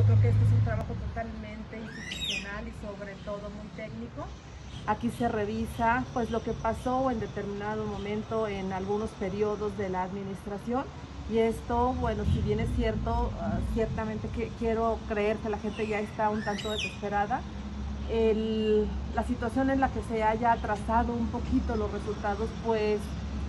Yo creo que este es un trabajo totalmente institucional y sobre todo muy técnico. Aquí se revisa pues lo que pasó en determinado momento en algunos periodos de la administración y esto, bueno, si bien es cierto, ah, ciertamente que quiero creer que la gente ya está un tanto desesperada, el, la situación en la que se haya atrasado un poquito los resultados pues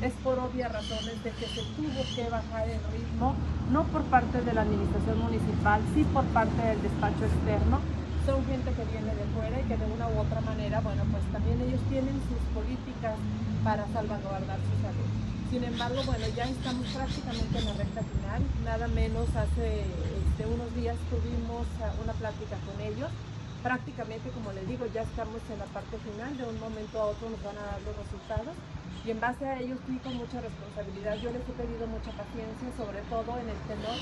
es por obvias razones de que se tuvo que bajar el ritmo, no por parte de la administración municipal, sí por parte del despacho externo, son gente que viene de fuera y que de una u otra manera, bueno, pues también ellos tienen sus políticas para salvaguardar su salud. Sin embargo, bueno, ya estamos prácticamente en la recta final, nada menos hace este, unos días tuvimos ah, una plática con ellos. Prácticamente, como les digo, ya estamos en la parte final, de un momento a otro nos van a dar los resultados y en base a ellos sí con mucha responsabilidad. Yo les he pedido mucha paciencia, sobre todo en el tenor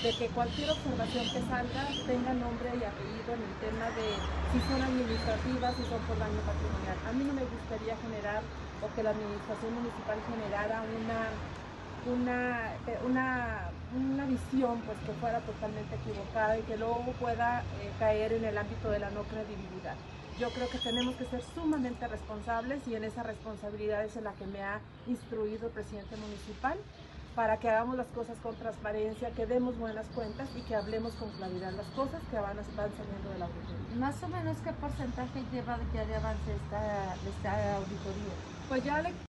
de que cualquier observación que salga tenga nombre y apellido en el tema de si son administrativas, si son por daño patrimonial. A mí no me gustaría generar o que la administración municipal generara una una, una, una, visión pues que fuera totalmente equivocada y que luego pueda eh, caer en el ámbito de la no credibilidad. Yo creo que tenemos que ser sumamente responsables y en esa responsabilidad es en la que me ha instruido el presidente municipal para que hagamos las cosas con transparencia, que demos buenas cuentas y que hablemos con claridad las cosas que van, van saliendo de la auditoría. Más o menos qué porcentaje lleva ya de avance esta, esta auditoría? Pues ya le...